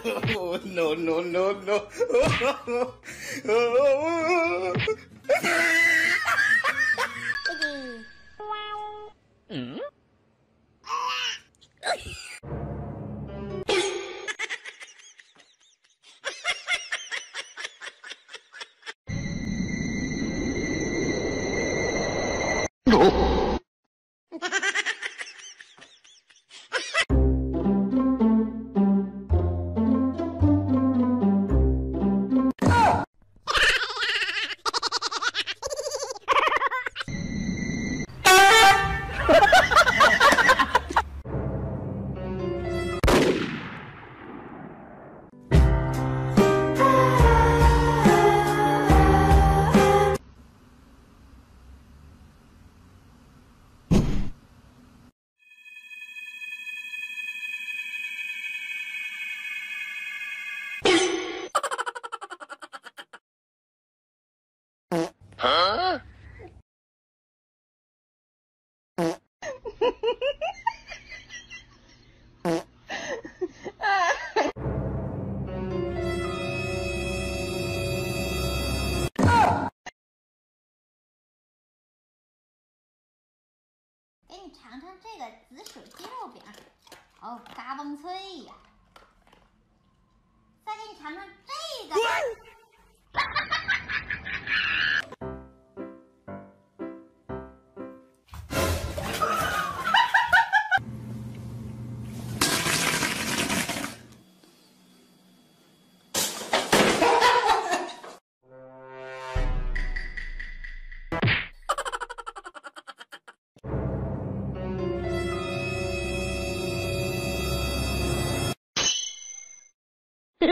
no, no, no, no.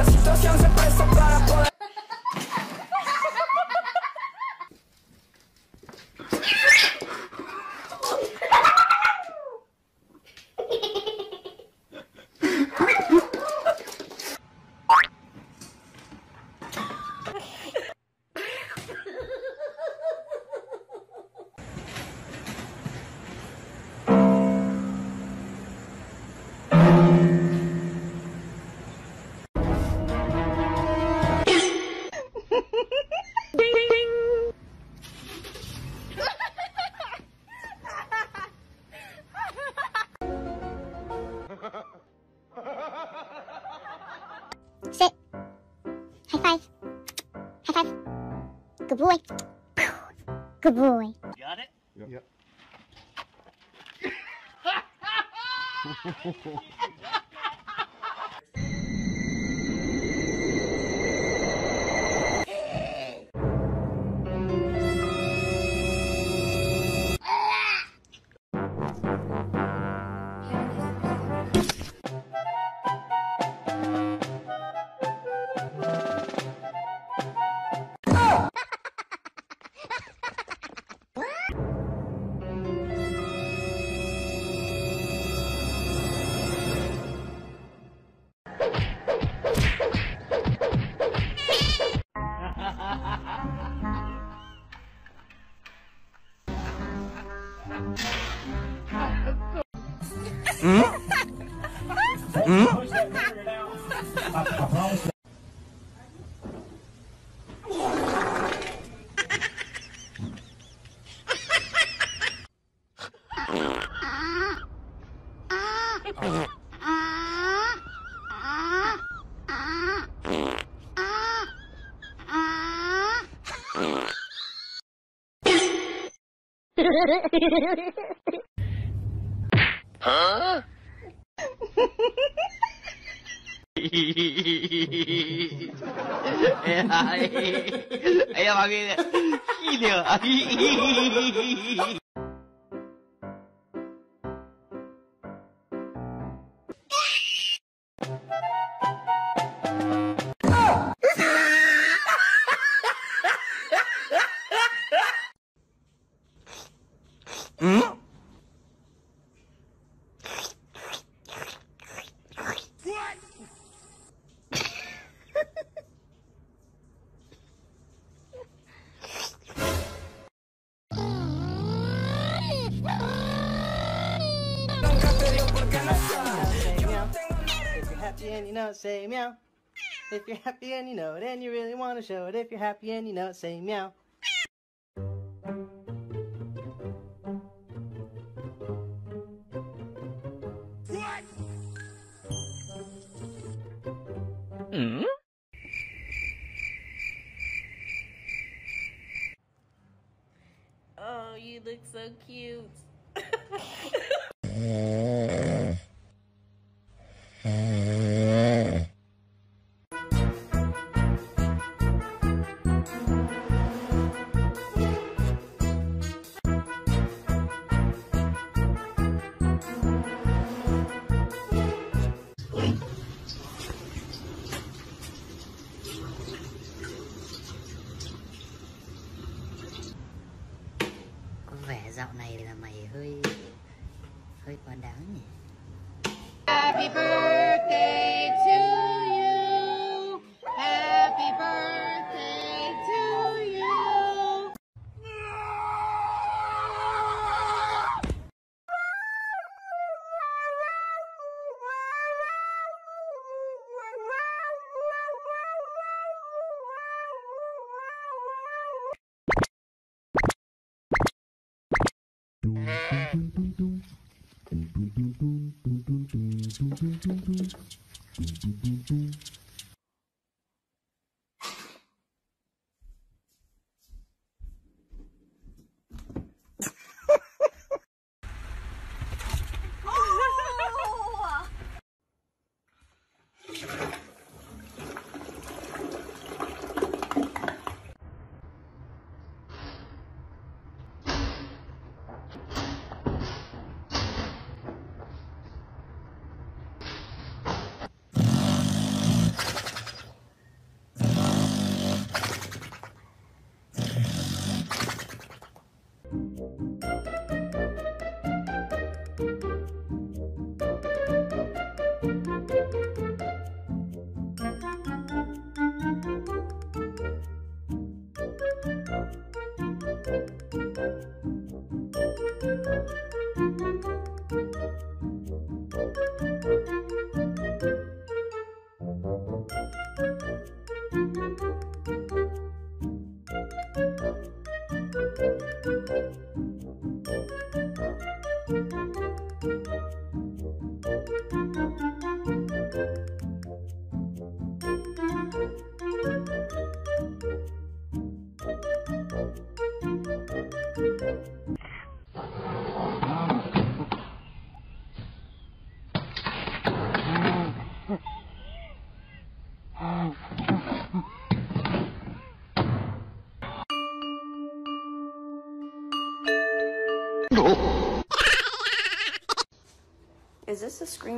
la situación se presta para boy. Good boy. Got it? Yep. はあはい。いや、まみれ。いいね。Know say meow. If you're happy and you know it and you really want to show it, if you're happy and you know it, say meow. Mm-hmm.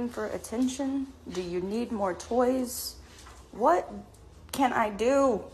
For attention? Do you need more toys? What can I do?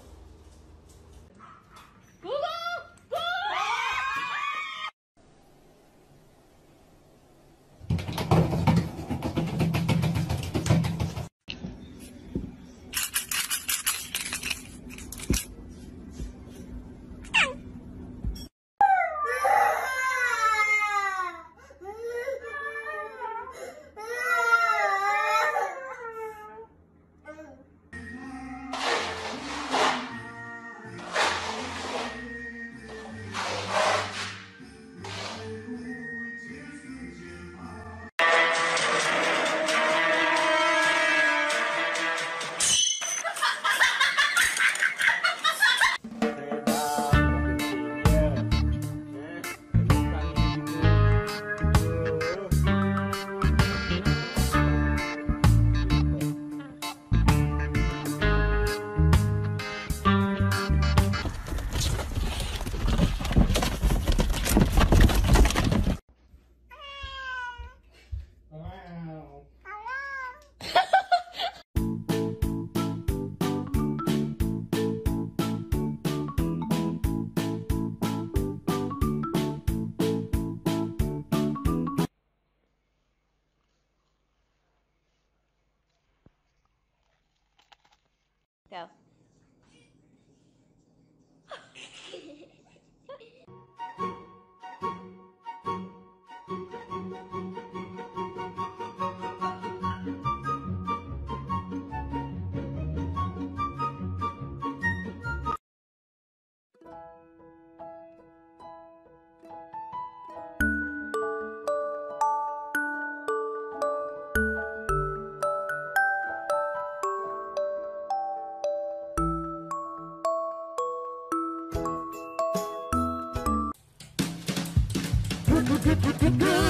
good.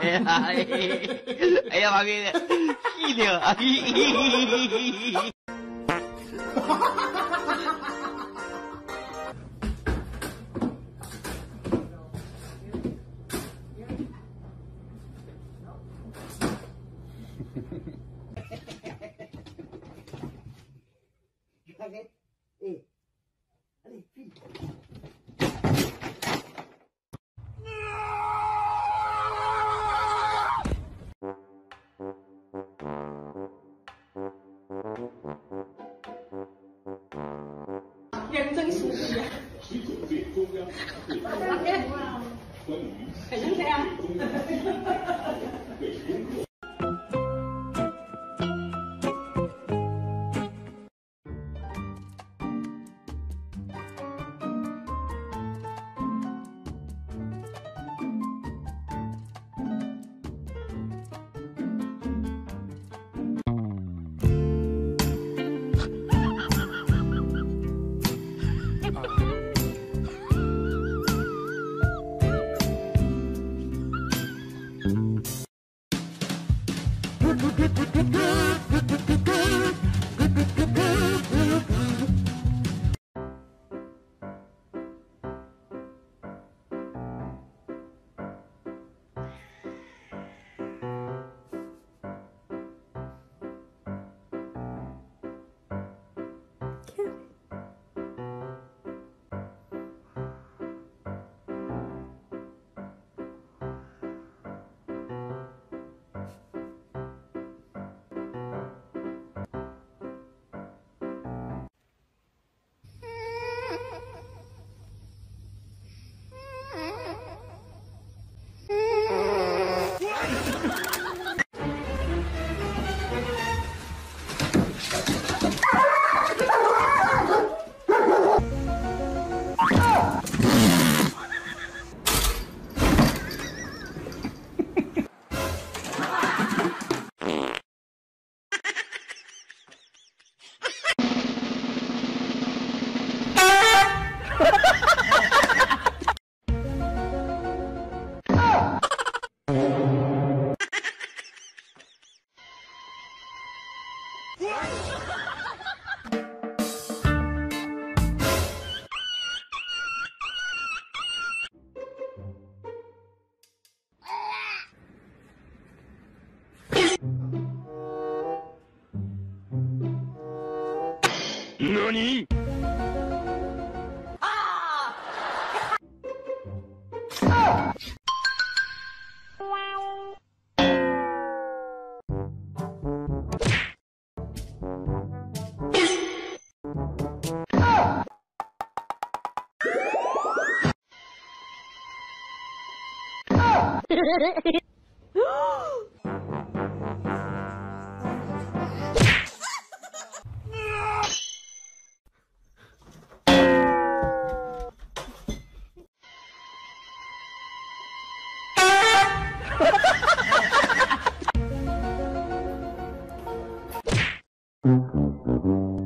哎呀，哎呀妈逼的，气的！何 Música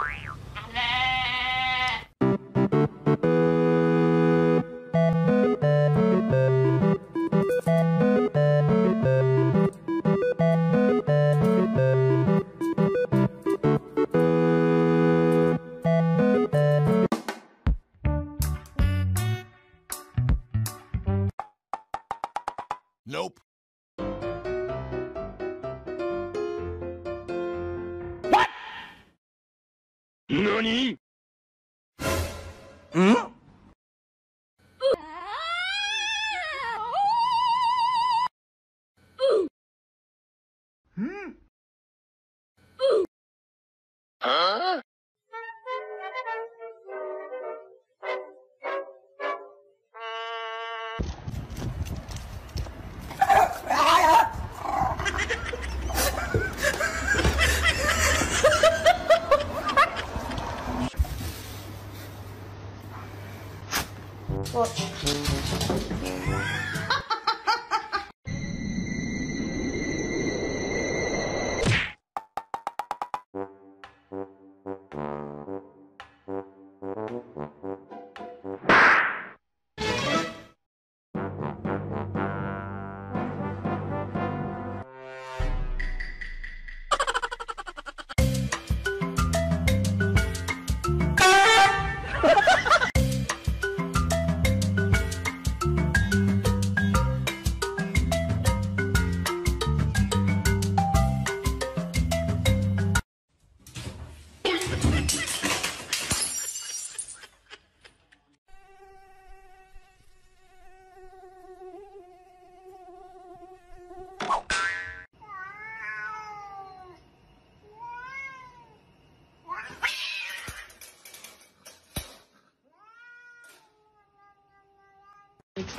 我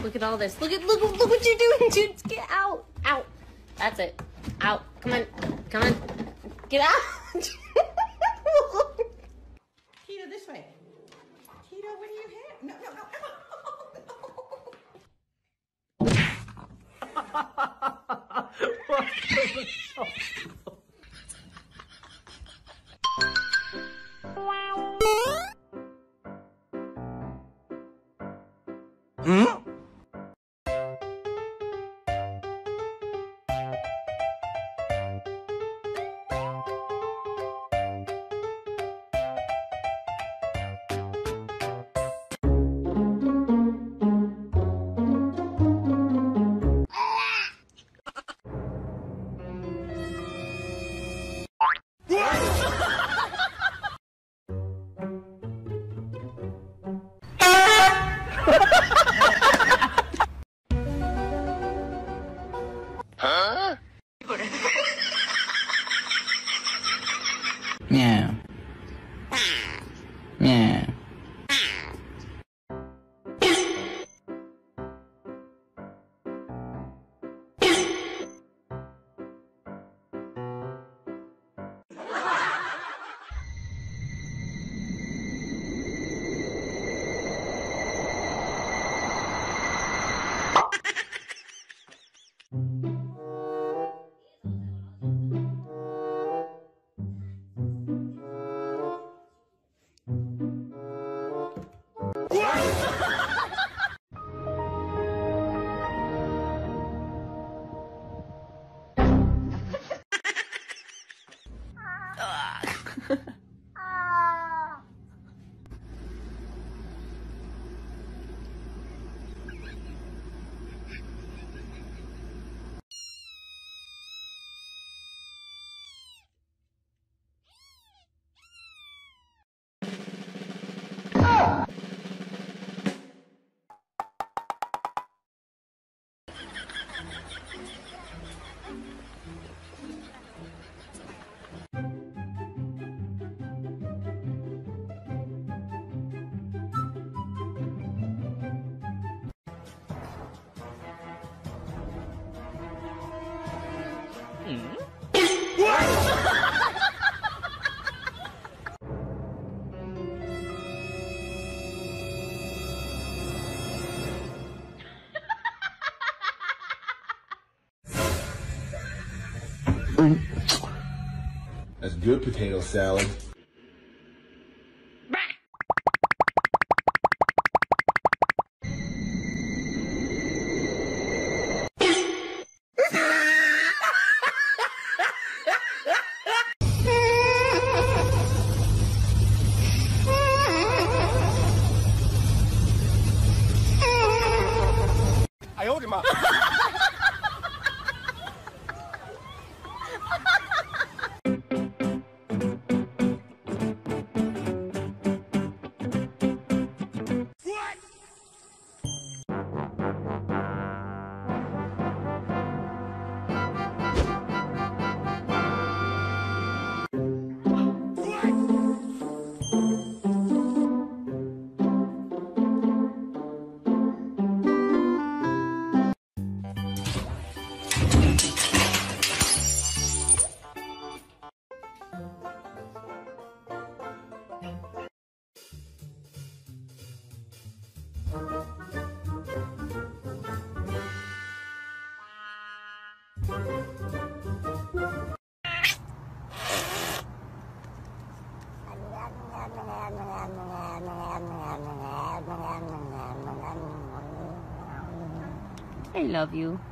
Look at all this. Look at look look what you're doing, dude. Get out. Out. That's it. Out. Come on. Come on. Get out. potato salad. Love you.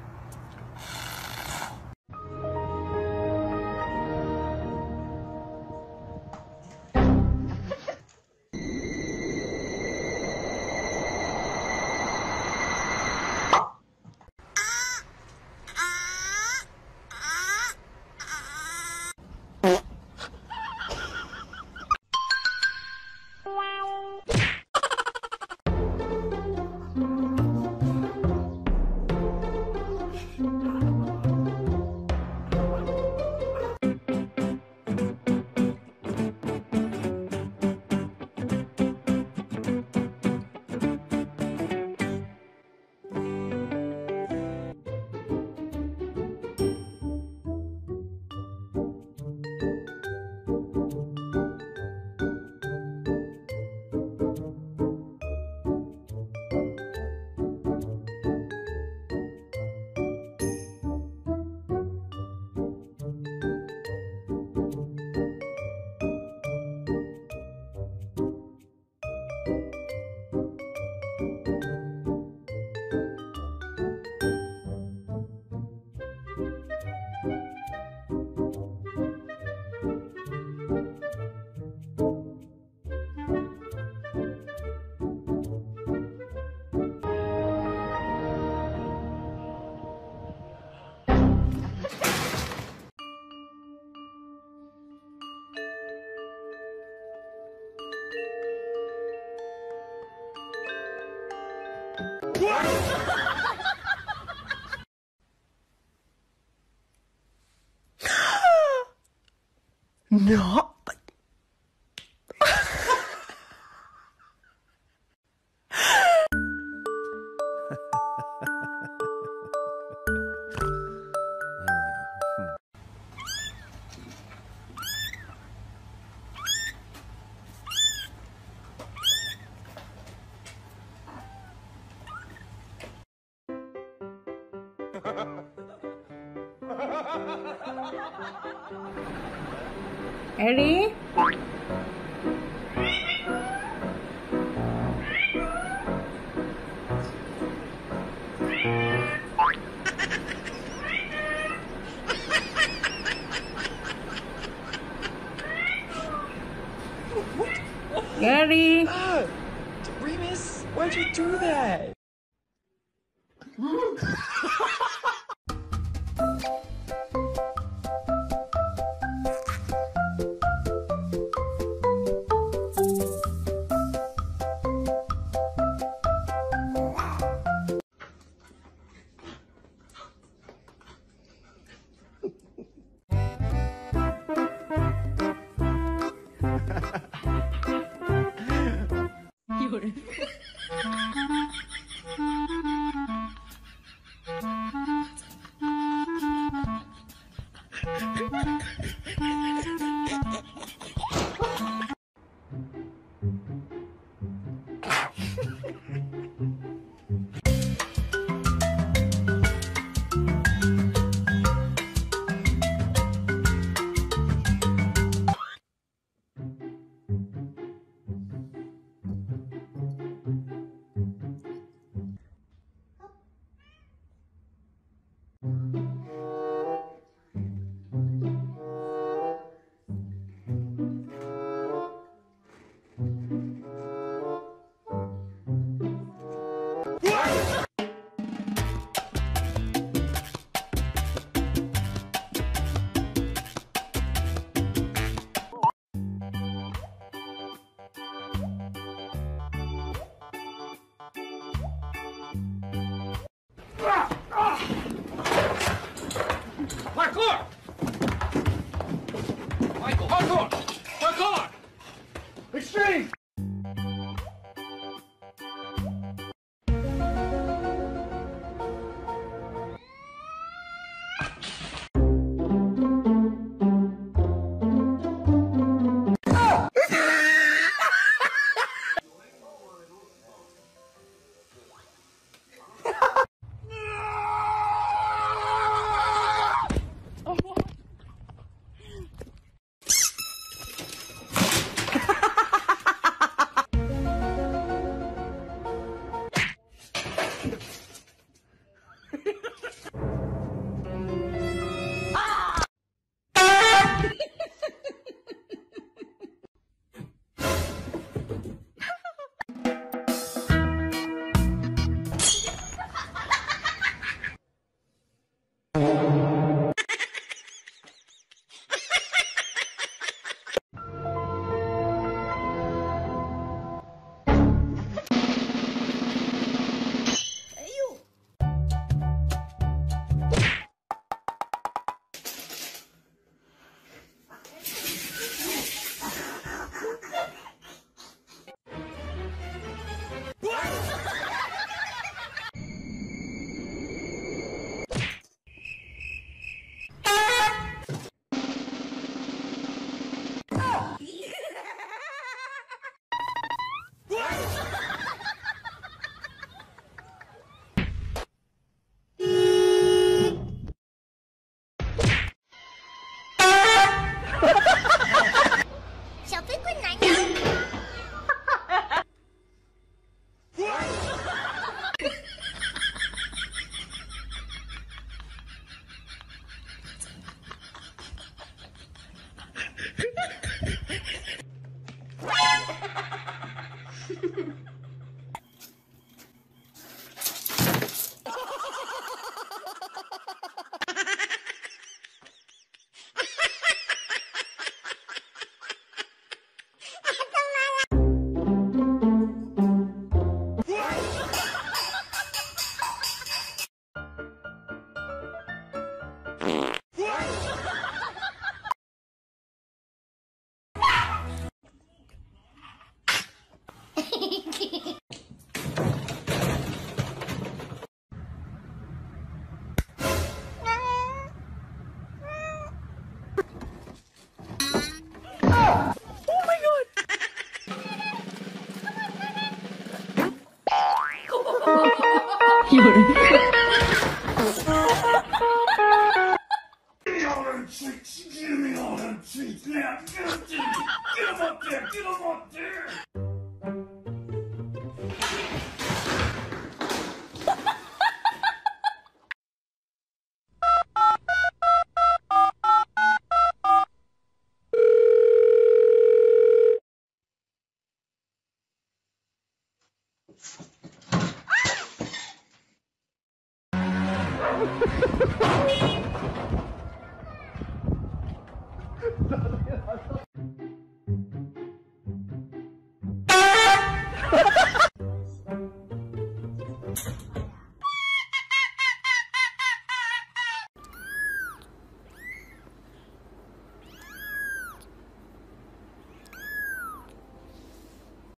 No. Ready? これ。